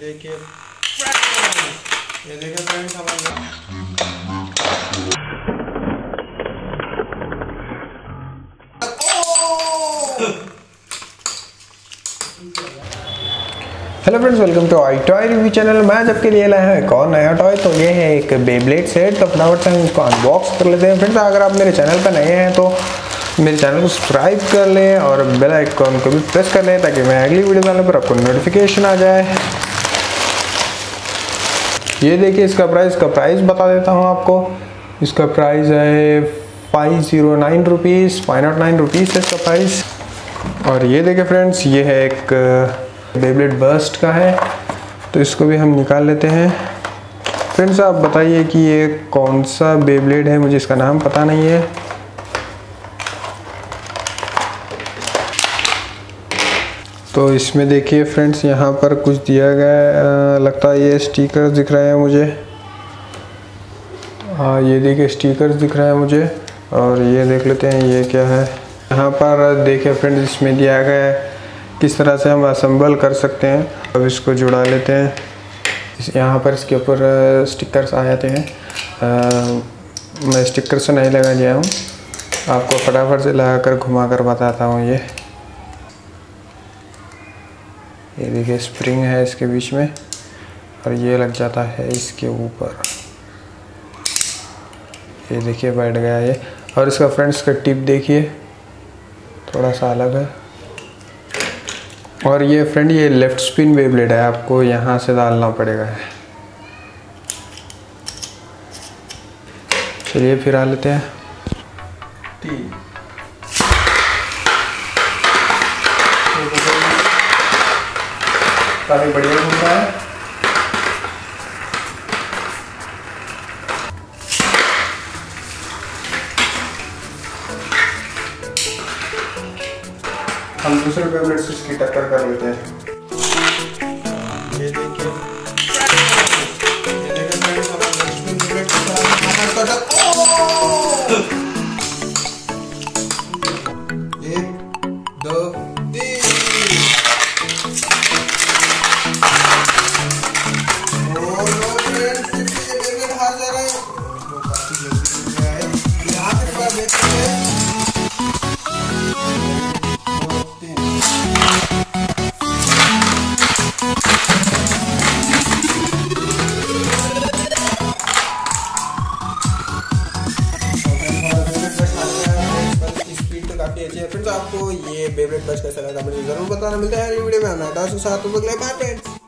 देखिए। ये देखिए फ्रेंड्स हमारे hello friends welcome to I toy review channel मैं आज आपके लिए लाया है एक और नया टॉय तो ये है एक बेब्लेड सेट तो फटाफट से हम इसको अनबॉक्स कर लेते हैं। फ्रेंड्स अगर आप मेरे चैनल पर नए हैं तो मेरे चैनल को सब्सक्राइब कर लें और बेल आइकॉन को भी प्रेस कर लें ताकि मैं अगली वीडियो डालने पर आपको नोटिफिकेशन आ जाए। ये देखिए इसका प्राइस का प्राइस बता देता हूँ आपको। इसका प्राइस है five zero nine rupees five nought nine rupees है इसका प्राइस और ये देखिए फ्रेंड्स ये है एक बेबलेट बर्स्ट का है। तो इसको भी हम निकाल लेते हैं। फ्रेंड्स आप बताइए कि ये कौन सा बेबलेट है? मुझे इसका नाम पता नहीं है। तो इसमें देखिए फ्रेंड्स यहाँ पर कुछ दिया गया है। लगता है ये स्टिकर दिख रहे हैं मुझे। हाँ ये देखिए स्टिकर्स दिख रहा है मुझे और ये देख लेते हैं ये क्या है। यहाँ पर देखिए फ्रेंड्स इसमें दिया गया है किस तरह से हम असम्बल कर सकते हैं। अब इसको जुड़ा लेते हैं। यहाँ पर इसके ऊपर स्टिकर्स आ जाते हैं। आ, मैं स्टिकर से नहीं लगा लिया हूँ। आपको फटाफट से लगा कर घुमा कर बताता हूँ ये। ये देखिए स्प्रिंग है इसके बीच में, और ये लग जाता है इसके ऊपर। ये देखिए, बैठ गया ये। और इसका फ्रेंड्स का टिप देखिए, थोड़ा सा अलग है। और ये फ्रेंड ये लेफ़्ट स्पिन बेब्लेड है, आपको यहाँ से डालना पड़ेगा। चलिए, फिर आ लेते हैं। तीन। काफ़ी बढ़िया होता है। हम दूसरे पेमेंट से इसकी टक्कर कर लेते हैं। काफ़ी अच्छी है फ्रेंड्स आपको ये बेबरेट बच कैसा लगा मुझे ज़रूर बताना मिलता है। वीडियो में साथ बाय फ्रेंड्स